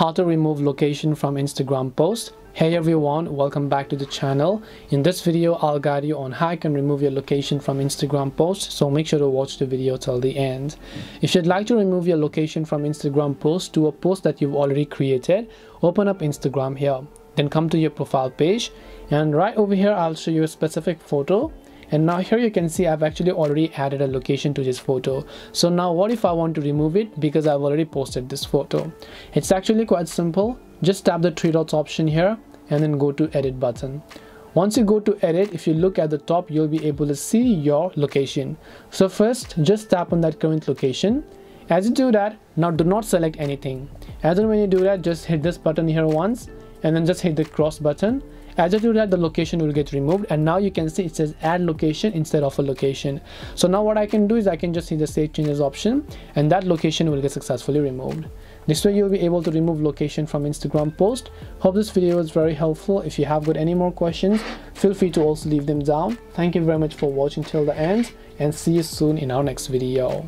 how to remove location from Instagram post. Hey everyone, welcome back to the channel. In this video, I'll guide you on how you can remove your location from Instagram post. So make sure to watch the video till the end. If you'd like to remove your location from Instagram post to a post that you've already created, open up Instagram here. Then come to your profile page and right over here, I'll show you a specific photo and now here you can see I've actually already added a location to this photo. So now what if I want to remove it? Because I've already posted this photo. It's actually quite simple. Just tap the three dots option here and then go to edit button. Once you go to edit if you look at the top you'll be able to see your location. So first just tap on that current location. As you do that now do not select anything. As and when you do that just hit this button here once and then just hit the cross button. As I do that the location will get removed and now you can see it says add location instead of a location. So now what I can do is I can just see the save changes option and that location will get successfully removed. This way you'll be able to remove location from Instagram post. Hope this video was very helpful. If you have got any more questions feel free to also leave them down. Thank you very much for watching till the end and see you soon in our next video